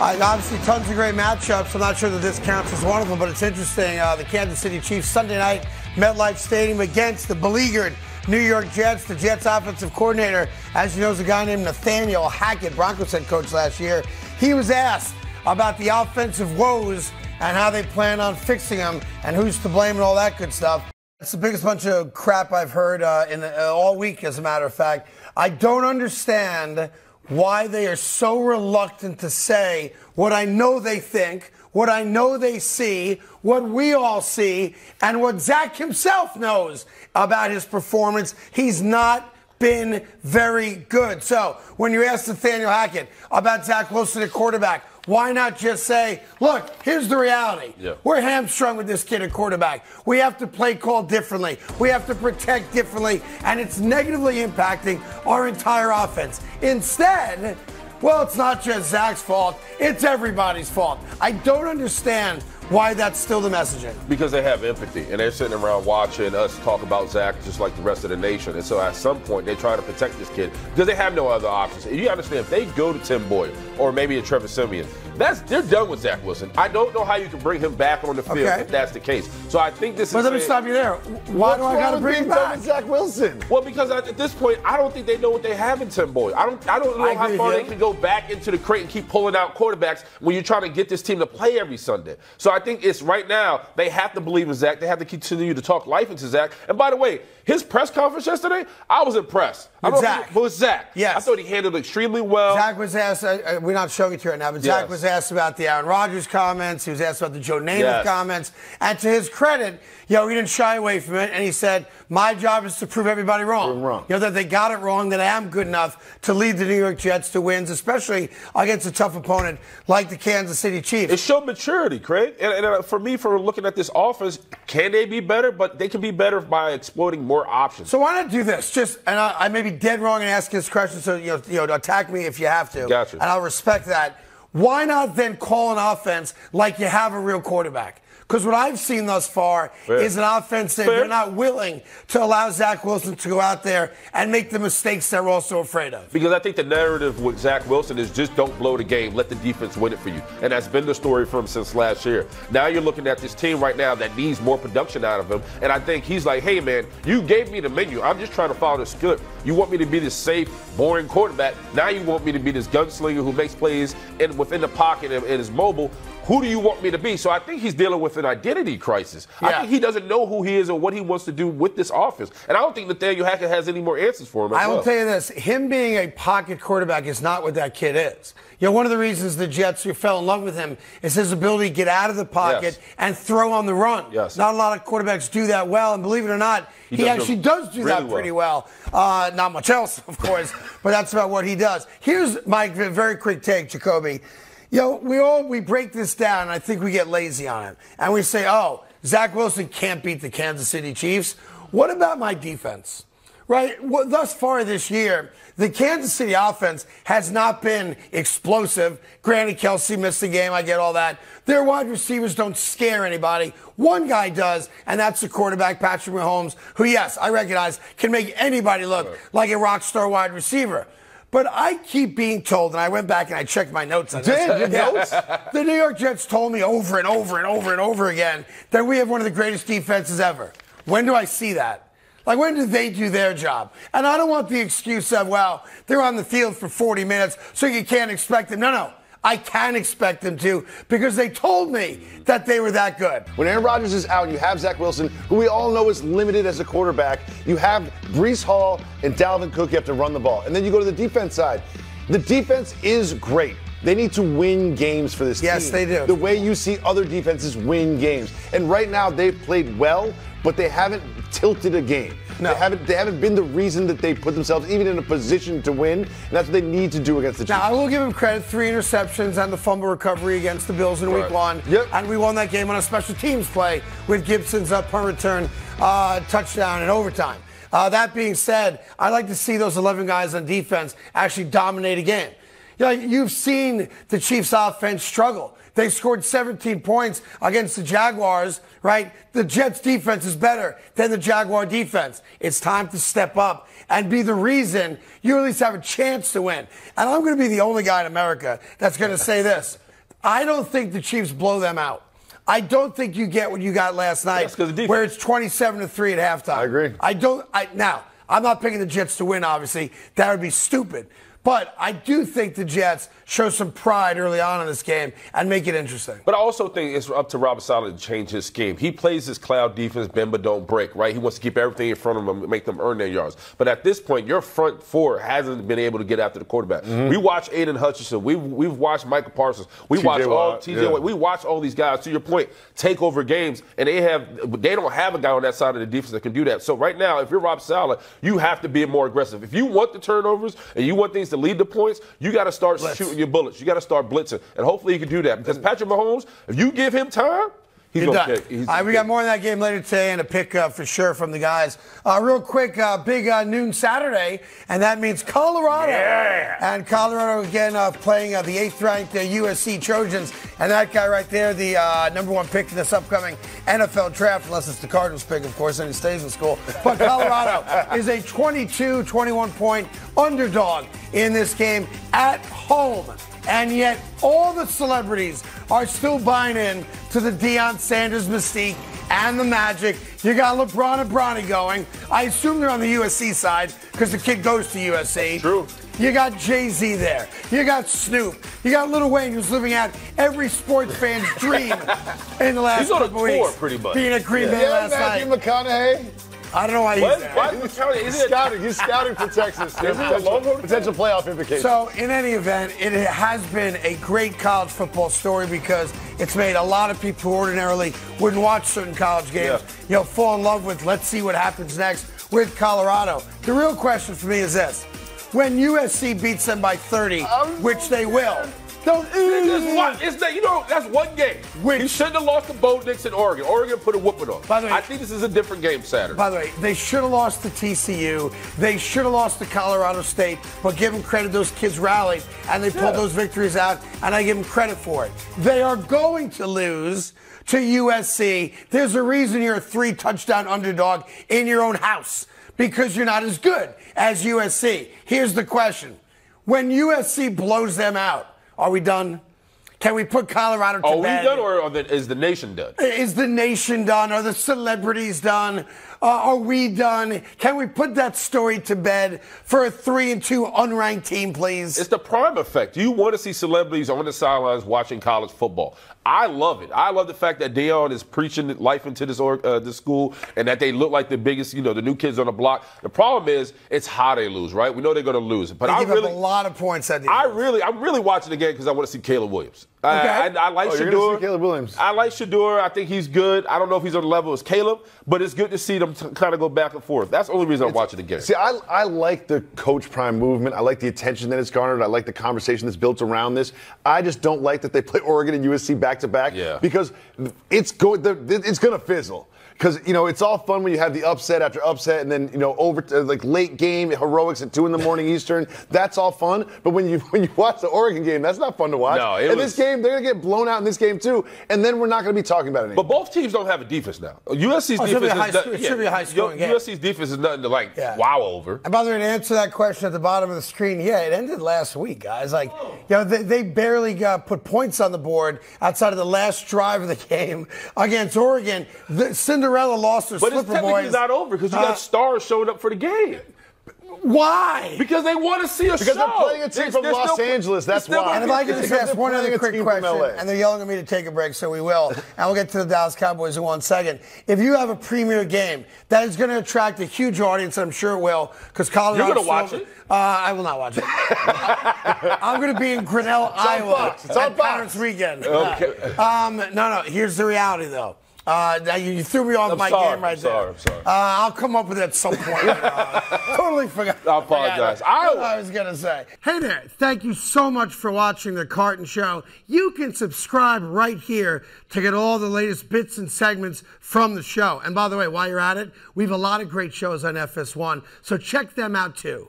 Obviously, tons of great matchups. I'm not sure that this counts as one of them, but it's interesting. Uh, the Kansas City Chiefs Sunday night, MetLife Stadium against the beleaguered New York Jets. The Jets offensive coordinator, as you know, is a guy named Nathaniel Hackett, Broncos head coach last year. He was asked about the offensive woes and how they plan on fixing them and who's to blame and all that good stuff. It's the biggest bunch of crap I've heard uh, in the, all week, as a matter of fact. I don't understand why they are so reluctant to say what I know they think, what I know they see, what we all see, and what Zach himself knows about his performance. He's not been very good. So when you ask Nathaniel Hackett about Zach Wilson at quarterback, why not just say, look, here's the reality. Yeah. We're hamstrung with this kid at quarterback. We have to play call differently. We have to protect differently, and it's negatively impacting our entire offense. Instead, well, it's not just Zach's fault, it's everybody's fault. I don't understand why that's still the messaging. Because they have empathy and they're sitting around watching us talk about Zach just like the rest of the nation. And so at some point they try to protect this kid because they have no other options. And You understand if they go to Tim Boyle or maybe a Trevor Siemian, that's they're done with Zach Wilson. I don't know how you can bring him back on the field Okay. if that's the case. So I think this But is let me saying- stop you there. Why do I got to bring him back? Zach Wilson? Well, because at at this point, I don't think they know what they have in Tim Boyle. I don't. I don't know I how far they can go back into the crate and keep pulling out quarterbacks when you're trying to get this team to play every Sunday. So I think it's right now they have to believe in Zach. They have to continue to talk life into Zach. And by the way, his press conference yesterday, I was impressed. I With if Zach. With Zach, Yes. I thought he handled it extremely well. Zach was asked, uh, uh, we're not showing it to you right now, but Zach Yes. was asked about the Aaron Rodgers comments. He was asked about the Joe Namath Yes. comments. And to his credit, you know, he didn't shy away from it. And he said, my job is to prove everybody wrong. Wrong. You know, that they got it wrong, that I am good enough to lead the New York Jets to wins, especially against a tough opponent like the Kansas City Chiefs. It showed maturity, Craig. And, and uh, for me, for looking at this offense, can they be better? But they can be better by exploiting more options. So why not do this? Just and I, I may be dead wrong in asking this question, so you know, you know, attack me if you have to. Gotcha. And I'll respect that. Why not then call an offense like you have a real quarterback? Because what I've seen thus far Fair. is an offense that Fair. they're not willing to allow Zach Wilson to go out there and make the mistakes they're also afraid of. Because I think the narrative with Zach Wilson is just don't blow the game, let the defense win it for you. And that's been the story for him since last year. Now you're looking at this team right now that needs more production out of him. And I think he's like, hey, man, you gave me the menu. I'm just trying to follow the script. You want me to be this safe, boring quarterback. Now you want me to be this gunslinger who makes plays in, within the pocket and, and is mobile. Who do you want me to be? So I think he's dealing with an identity crisis. I think he doesn't know who he is or what he wants to do with this offense. And I don't think Nathaniel Hackett has any more answers for him. I will well. tell you this: him being a pocket quarterback is not what that kid is. You know, one of the reasons the Jets who fell in love with him is his ability to get out of the pocket Yes. and throw on the run. Yes. Not a lot of quarterbacks do that well, and believe it or not, He he, does actually does do that pretty well. Uh, not much else, of course, but that's about what he does. Here's my very quick take, Jacoby. You know, we all we break this down, and I think we get lazy on it, and we say, "Oh, Zach Wilson can't beat the Kansas City Chiefs." What about my defense? Right? Well, thus far this year, the Kansas City offense has not been explosive. Granted, Kelce missed the game. I get all that. Their wide receivers don't scare anybody. One guy does, and that's the quarterback, Patrick Mahomes, who, yes, I recognize can make anybody look like a rock star wide receiver. But I keep being told, and I went back and I checked my notes on this. Did? Yeah. notes? The New York Jets told me over and over and over and over again that we have one of the greatest defenses ever. When do I see that? Like, when do they do their job? And I don't want the excuse of, well, they're on the field for 40 minutes, so you can't expect them. No, no. I can expect them to because they told me that they were that good. When Aaron Rodgers is out, you have Zach Wilson, who we all know is limited as a quarterback. You have Breece Hall and Dalvin Cook. You have to run the ball, and then you go to the defense side. The defense is great. They need to win games for this Yes, team. they do. The way you see other defenses win games, and right now they've played well, but they haven't tilted a game. No. They haven't. They haven't been the reason that they put themselves even in a position to win, and that's what they need to do against the Chiefs. Now, I will give him credit three interceptions and the fumble recovery against the Bills in week Right. one. Yep. And we won that game on a special teams play with Gipson's up punt return uh, touchdown in overtime. Uh, that being said, I'd like to see those 11 guys on defense actually dominate a game. You know, you've seen the Chiefs offense struggle. They scored 17 points against the Jaguars, right? The Jets defense is better than the Jaguar defense. It's time to step up and be the reason you at least have a chance to win. And I'm going to be the only guy in America that's going to say this. I don't think the Chiefs blow them out. I don't think you get what you got last night, of where it's 27 to three at halftime. I agree. I don't. I now I'm not picking the Jets to win. Obviously, that would be stupid. But I do think the Jets show some pride early on in this game and make it interesting. But I also think it's up to Robert Saleh to change his scheme. He plays his cloud defense, bend but don't break, right? He wants to keep everything in front of him and make them earn their yards. But at this point, your front four hasn't been able to get after the quarterback. Mm-hmm. We watch Aidan Hutchinson. We've, we've watched Michael Parsons. We watch all TJ yeah. We watch all these guys, to your point, take over games, and they have they don't have a guy on that side of the defense that can do that. So right now, if you're Rob Saleh, you have to be more aggressive. If you want the turnovers and you want things to lead the points, you got to start Blitz. shooting your bullets. You got to start blitzing, and hopefully you can do that. Because Patrick Mahomes, if you give him time, he's You're gonna done. kick. He's All right, we got more on that game later today and a pick uh, for sure from the guys. Uh, real quick, uh, big uh, noon Saturday, and that means Colorado. Yeah. And Colorado again uh, playing uh, the eighth-ranked uh, USC Trojans, and that guy right there, the uh, number one pick in this upcoming NFL draft, unless it's the Cardinals pick, of course, and he stays in school. But Colorado is a 22-21 point underdog in this game at home. And yet, all the celebrities are still buying in to the Deion Sanders mystique and the magic. You got LeBron and Bronny going. I assume they're on the USC side because the kid goes to USC. True. You got Jay Z there. You got Snoop. You got Lil Wayne, who's living out every sports fan's dream in the last He's on a couple tour, weeks. pretty much. Being at Green Bay Yeah, last Matthew night. McConaughey. I don't know why he's What? there. Why is he He's scouting. He's scouting for Texas. Is it potential, potential playoff implications. So, in any event, it has been a great college football story because it's made a lot of people who ordinarily wouldn't watch certain college games, Yeah. you know, fall in love with. Let's see what happens next with Colorado. The real question for me is this: When USC beats them by 30, which they will, don't. It's eh. one, it's that, you know, that's one game. Which- he shouldn't have lost to Bo Nix in Oregon. Oregon put a whooping on. By the way- I think this is a different game Saturday. By the way, they should have lost to TCU. They should have lost to Colorado State. But give them credit, those kids rallied and they pulled those victories out, and I give them credit for it. They are going to lose to USC. There's a reason you're a three touchdown underdog in your own house because you're not as good as USC. Here's the question When USC blows them out, are we done? Can we put Colorado to bed? Are we done or are the, is the nation done? Is the nation done? Are the celebrities done? Uh, are we done? Can we put that story to bed for a three and two unranked team, please? It's the prime effect. You want to see celebrities on the sidelines watching college football. I love it. I love the fact that Deion is preaching life into this org, uh, this school, and that they look like the biggest, you know, the new kids on the block. The problem is, it's how they lose, right? We know they're going to lose, but they I give really, up a lot of points at the I really, I'm really watching the game because I want to see Caleb Williams. I- Okay. I, I, like Oh, you're Shedeur. see Caleb Williams. I like Shedeur. I think he's good. I don't know if he's on the level as Caleb, but it's good to see them t- kind of go back and forth. That's the only reason I'm watching the game. See, I, I like the Coach Prime movement. I like the attention that it's garnered. I like the conversation that's built around this. I just don't like that they play Oregon and USC back to back. Because it's going, it's going to fizzle. Because you know it's all fun when you have the upset after upset, and then you know over uh, like late game heroics at two in the morning Eastern. That's all fun. But when you when you watch the Oregon game, that's not fun to watch. No, it in was- this game, they're gonna get blown out in this game too, and then we're not gonna be talking about it anymore. But both teams don't have a defense now. USC's Oh, it should be defense a high is not- sc- it should be a high-scoring game. USC's defense is nothing to like Yeah. wow over. And by the way, to answer that question at the bottom of the screen, yeah, it ended last week, guys. Like, you know, they, they barely got put points on the board outside of the last drive of the game against Oregon. The Cinderella lost their But it's slipper technically boys. not over because you Uh, got stars showing up for the game. Why? Because they want to see a Because show. they're playing a team from they're Los still- Angeles, that's why. And if I could just ask one other quick question, and they're yelling at me to take a break, so we will. and we'll get to the Dallas Cowboys in one second. If you have a premier game that is going to attract a huge audience, I'm sure it will, because Colorado. You're gonna watch it? Uh, I will not watch it. I'm going to be in Grinnell, Iowa. Fox. It's on at Fox. Parents Weekend. Okay. Um, no, no. Here's the reality, though. Uh, now you, you threw me off I'm my sorry, game right I'm there. sorry, I'm sorry. Uh, I'll come up with it at some point. Uh, totally forgot. I apologize. I- I was going to say. Hey there. Thank you so much for watching The Carton Show. You can subscribe right here to get all the latest bits and segments from the show. And by the way, while you're at it, we have a lot of great shows on FS1, so check them out too.